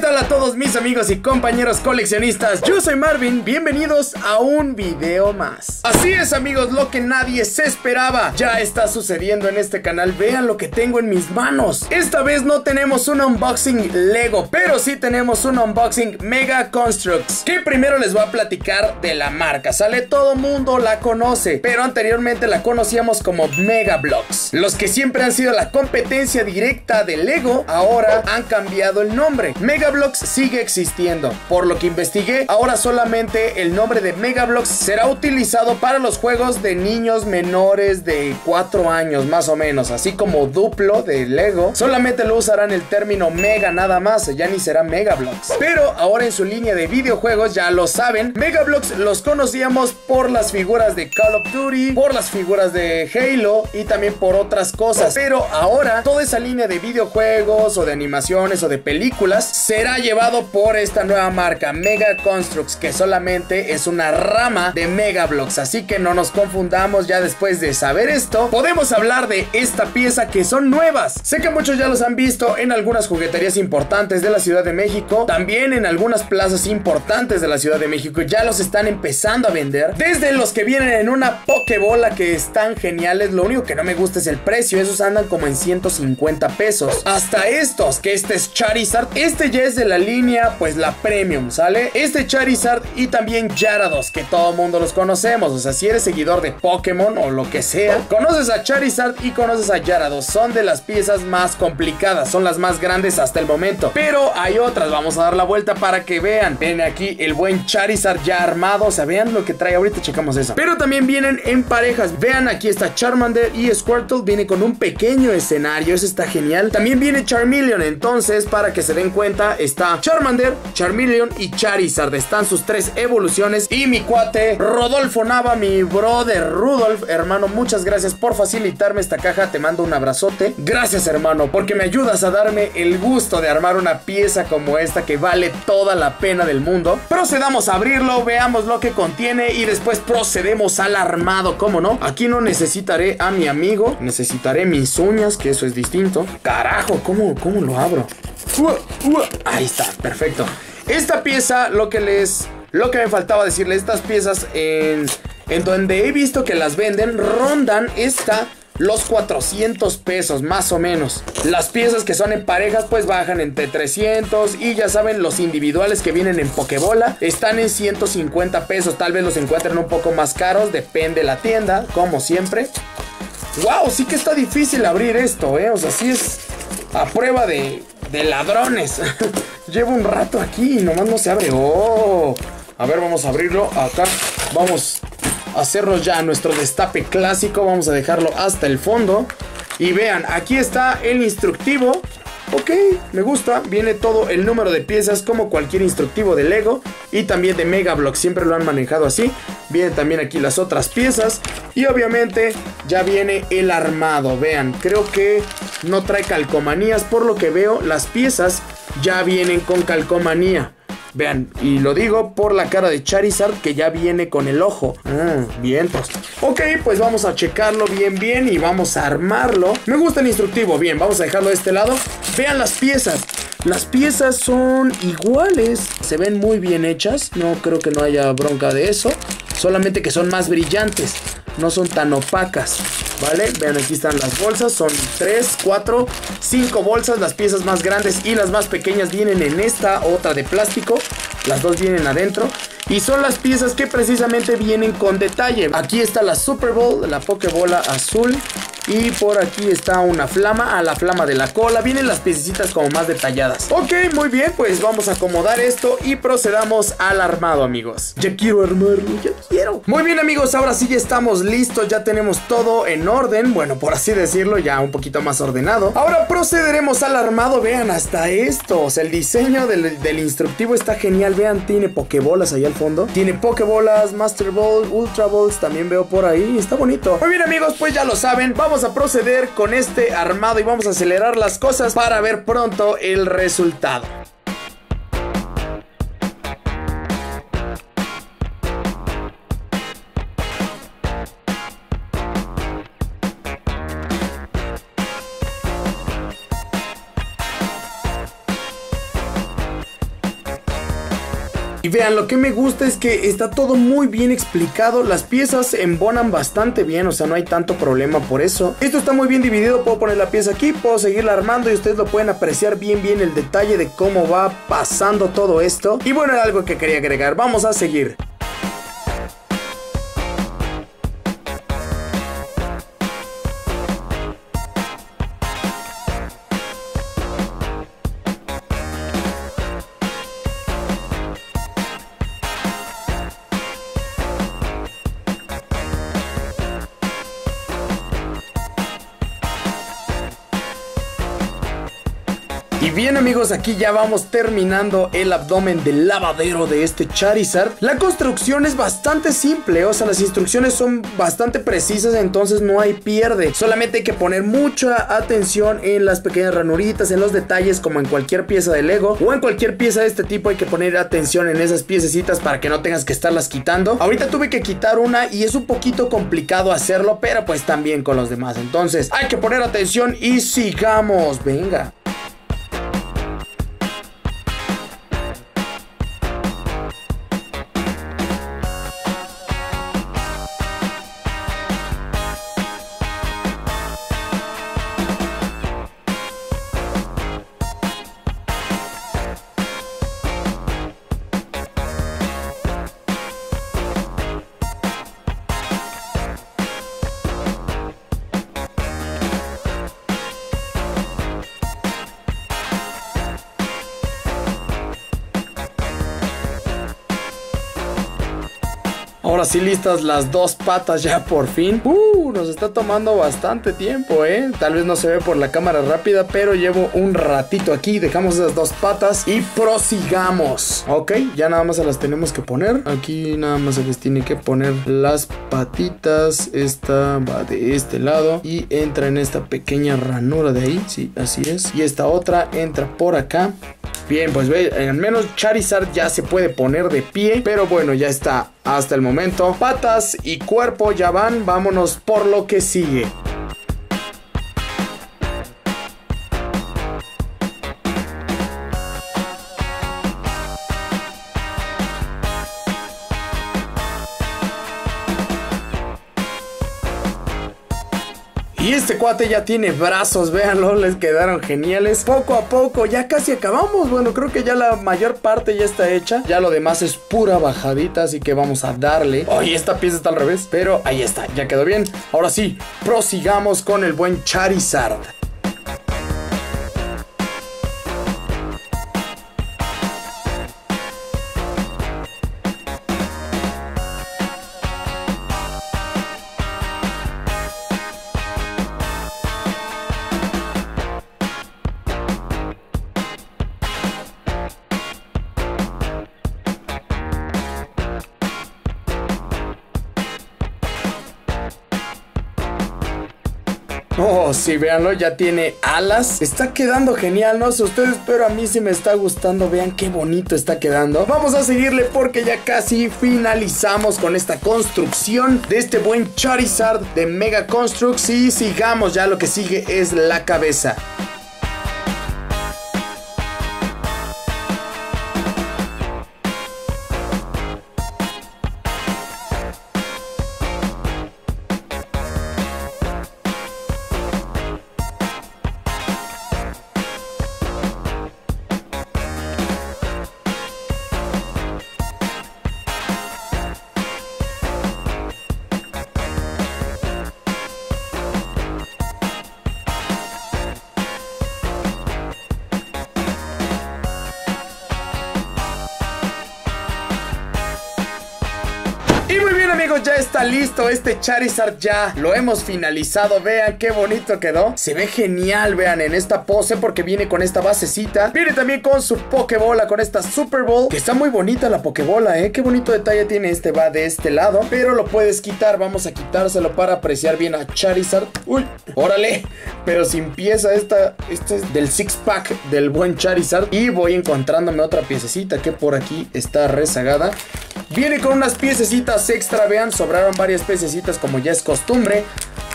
tal a todos mis amigos y compañeros coleccionistas? Yo soy Marvin, bienvenidos a un video más. Así es amigos, lo que nadie se esperaba ya está sucediendo en este canal. Vean lo que tengo en mis manos. Esta vez no tenemos un unboxing Lego, pero sí tenemos un unboxing Mega Constructs. Que primero les voy a platicar de la marca. Sale todo mundo la conoce, pero anteriormente la conocíamos como Mega Blocks. Los que siempre han sido la competencia directa de Lego, ahora han cambiado el nombre. Megablox sigue existiendo. Por lo que investigué, ahora solamente el nombre de Megablox será utilizado para los juegos de niños menores de 4 años más o menos, así como Duplo de Lego. Solamente lo usarán el término Mega nada más, ya ni será Megablox. Pero ahora en su línea de videojuegos ya lo saben, Megablox los conocíamos por las figuras de Call of Duty, por las figuras de Halo y también por otras cosas. Pero ahora toda esa línea de videojuegos o de animaciones o de películas será llevado por esta nueva marca Mega Constructs que solamente es una rama de Megablocks así que no nos confundamos ya después de saber esto podemos hablar de esta pieza que son nuevas. Sé que muchos ya los han visto en algunas jugueterías importantes de la Ciudad de México también en algunas plazas importantes de la Ciudad de México ya los están empezando a vender. Desde los que vienen en una pokebola que están geniales lo único que no me gusta es el precio esos andan como en 150 pesos. Hasta estos que este es Charizard este ya es de la línea, pues la Premium, ¿sale? Este Charizard y también Gyarados, que todo mundo los conocemos. O sea, si eres seguidor de Pokémon o lo que sea, conoces a Charizard y conoces a Gyarados. Son de las piezas más complicadas, son las más grandes hasta el momento. Pero hay otras, vamos a dar la vuelta para que vean. Ven aquí el buen Charizard ya armado. O sea, vean lo que trae. Ahorita checamos eso. Pero también vienen en parejas. Vean, aquí está Charmander y Squirtle. Viene con un pequeño escenario. Eso está genial. También viene Charmeleon. Entonces, para que se den cuenta, está Charmander, Charmeleon y Charizard. Están sus tres evoluciones. Y mi cuate Rodolfo Nava, mi brother Rudolf, hermano, muchas gracias por facilitarme esta caja. Te mando un abrazote. Gracias, hermano, porque me ayudas a darme el gusto de armar una pieza como esta que vale toda la pena del mundo. Procedamos a abrirlo, veamos lo que contiene y después procedemos al armado, ¿cómo no? Aquí no necesitaré a mi amigo, necesitaré mis uñas, que eso es distinto. Carajo, ¿cómo, cómo lo abro? Ahí está, perfecto. Esta pieza, lo que les. Lo que me faltaba decirle, estas piezas en, en donde he visto que las venden, rondan esta los 400 pesos más o menos. Las piezas que son en parejas pues bajan entre 300 y ya saben los individuales que vienen en Pokebola están en 150 pesos. Tal vez los encuentren un poco más caros, depende la tienda, como siempre. Wow, sí que está difícil abrir esto, eh. O sea, sí es a prueba de de ladrones. Llevo un rato aquí y nomás no se abre. Oh. A ver, vamos a abrirlo. Acá vamos a hacernos ya nuestro destape clásico. Vamos a dejarlo hasta el fondo. Y vean, aquí está el instructivo. Ok, me gusta. Viene todo el número de piezas como cualquier instructivo de Lego y también de Mega Block. Siempre lo han manejado así. Vienen también aquí las otras piezas. Y obviamente ya viene el armado. Vean, creo que no trae calcomanías. Por lo que veo, las piezas ya vienen con calcomanía. Vean, y lo digo por la cara de Charizard que ya viene con el ojo. Ah, vientos. Ok, pues vamos a checarlo bien, bien y vamos a armarlo. Me gusta el instructivo. Bien, vamos a dejarlo de este lado. Vean las piezas. Las piezas son iguales. Se ven muy bien hechas. No creo que no haya bronca de eso. Solamente que son más brillantes. No son tan opacas. ¿Vale? Vean, aquí están las bolsas. Son 3, 4, 5 bolsas. Las piezas más grandes y las más pequeñas vienen en esta otra de plástico. Las dos vienen adentro. Y son las piezas que precisamente vienen con detalle. Aquí está la Super Bowl, la Pokebola azul. Y por aquí está una flama, a la flama de la cola. Vienen las piecitas como más detalladas. Ok, muy bien, pues vamos a acomodar esto y procedamos al armado, amigos. Ya quiero armarlo, ya quiero. Muy bien, amigos, ahora sí ya estamos listos. Ya tenemos todo en orden. Bueno, por así decirlo, ya un poquito más ordenado. Ahora procederemos al armado. Vean, hasta esto. O sea, el diseño del, del instructivo está genial. Vean, tiene pokebolas ahí al fondo. Tiene pokebolas, master ball, ultra balls. También veo por ahí. Está bonito. Muy bien, amigos, pues ya lo saben. Vamos a proceder con este armado y vamos a acelerar las cosas para ver pronto el resultado. Vean, lo que me gusta es que está todo muy bien explicado. Las piezas embonan bastante bien, o sea, no hay tanto problema por eso. Esto está muy bien dividido, puedo poner la pieza aquí, puedo seguirla armando y ustedes lo pueden apreciar bien bien el detalle de cómo va pasando todo esto. Y bueno, era algo que quería agregar. Vamos a seguir. Bien amigos, aquí ya vamos terminando el abdomen del lavadero de este Charizard. La construcción es bastante simple, o sea, las instrucciones son bastante precisas, entonces no hay pierde. Solamente hay que poner mucha atención en las pequeñas ranuritas, en los detalles, como en cualquier pieza de Lego o en cualquier pieza de este tipo hay que poner atención en esas piececitas para que no tengas que estarlas quitando. Ahorita tuve que quitar una y es un poquito complicado hacerlo, pero pues también con los demás. Entonces hay que poner atención y sigamos, venga. Ahora sí listas las dos patas ya por fin. Uh, nos está tomando bastante tiempo, ¿eh? Tal vez no se ve por la cámara rápida, pero llevo un ratito aquí. Dejamos esas dos patas y prosigamos. Ok, ya nada más se las tenemos que poner. Aquí nada más se les tiene que poner las patitas. Esta va de este lado y entra en esta pequeña ranura de ahí. Sí, así es. Y esta otra entra por acá. Bien, pues ve, al menos Charizard ya se puede poner de pie, pero bueno, ya está hasta el momento. Patas y cuerpo ya van, vámonos por lo que sigue. Y este cuate ya tiene brazos, véanlo, les quedaron geniales. Poco a poco, ya casi acabamos. Bueno, creo que ya la mayor parte ya está hecha. Ya lo demás es pura bajadita, así que vamos a darle. Oye, esta pieza está al revés, pero ahí está, ya quedó bien. Ahora sí, prosigamos con el buen Charizard. Oh, sí, véanlo, ya tiene alas. Está quedando genial, no sé ustedes, pero a mí sí me está gustando. Vean qué bonito está quedando. Vamos a seguirle porque ya casi finalizamos con esta construcción de este buen Charizard de Mega Constructs. Y sigamos, ya lo que sigue es la cabeza. Amigos, ya está listo este Charizard ya Lo hemos finalizado, vean qué bonito quedó. Se ve genial, vean, en esta pose porque viene con esta basecita. Viene también con su Pokébola, con esta Super Bowl Que está muy bonita la Pokébola, eh Qué bonito detalle tiene este, va de este lado. Pero lo puedes quitar, vamos a quitárselo para apreciar bien a Charizard. Uy, órale. Pero sin pieza, esta, esta es del six pack del buen Charizard. Y voy encontrándome otra piececita que por aquí está rezagada Viene con unas piececitas extra, vean, sobraron varias piececitas como ya es costumbre.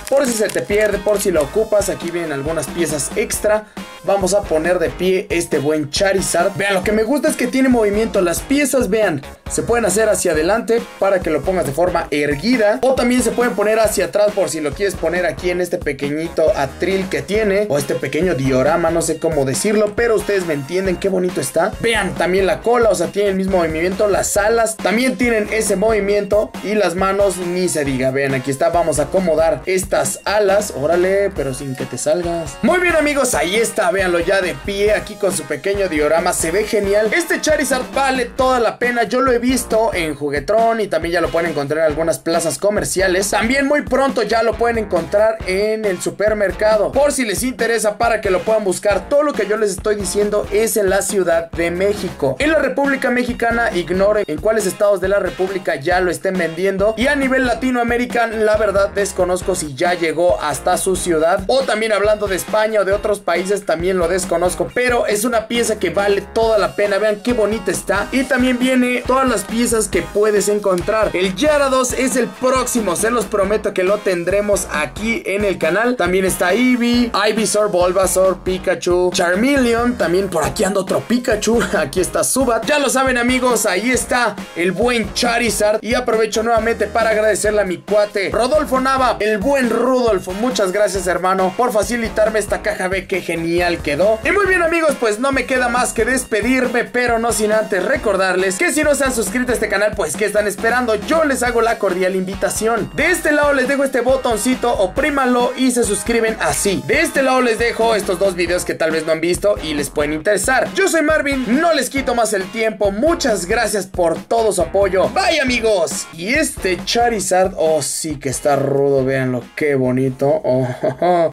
Por si se te pierde, por si lo ocupas, aquí vienen algunas piezas extra. Vamos a poner de pie este buen Charizard. Vean, lo que me gusta es que tiene movimiento. Las piezas, vean, se pueden hacer hacia adelante para que lo pongas de forma erguida. O también se pueden poner hacia atrás por si lo quieres poner aquí en este pequeñito atril que tiene. O este pequeño diorama, no sé cómo decirlo. Pero ustedes me entienden qué bonito está. Vean, también la cola, o sea, tiene el mismo movimiento. Las alas también tienen ese movimiento. Y las manos, ni se diga. Vean, aquí está, vamos a acomodar estas alas. Órale, pero sin que te salgas. Muy bien amigos, ahí está, véanlo ya de pie aquí con su pequeño diorama. Se ve genial. Este Charizard vale toda la pena. Yo lo he visto en Juguetron y también ya lo pueden encontrar en algunas plazas comerciales. También muy pronto ya lo pueden encontrar en el supermercado. Por si les interesa para que lo puedan buscar. Todo lo que yo les estoy diciendo es en la Ciudad de México. En la República Mexicana, ignoren en cuáles estados de la República ya lo estén vendiendo. Y a nivel Latinoamérica, la verdad desconozco si ya llegó hasta su ciudad. O también hablando de España o de otros países, también lo desconozco. Pero es una pieza que vale toda la pena. Vean qué bonita está. Y también viene todas las piezas que puedes encontrar. El Yarados es el próximo. Se los prometo que lo tendremos aquí en el canal. También está Eevee, Ivysaur, Bulbasaur, Pikachu, Charmeleon. También por aquí anda otro Pikachu. Aquí está Subat. Ya lo saben amigos, ahí está el buen Charizard. Y aprovecho nuevamente para agradecerle a mi cuate Rodolfo Nava, el buen Rudolfo. Muchas gracias hermano por facilitarme esta caja. Ve qué genial quedó. Y muy bien amigos, pues no me queda más que despedirme. Pero no sin antes recordarles que si no se han suscrito a este canal, pues que están esperando? Yo les hago la cordial invitación. De este lado les dejo este botoncito, oprímanlo y se suscriben así. De este lado les dejo estos dos videos que tal vez no han visto y les pueden interesar. Yo soy Marvin, no les quito más el tiempo. Muchas gracias por todo su apoyo. Bye amigos. Y este Charizard, oh sí que está rudo, véanlo, qué bonito. Oh,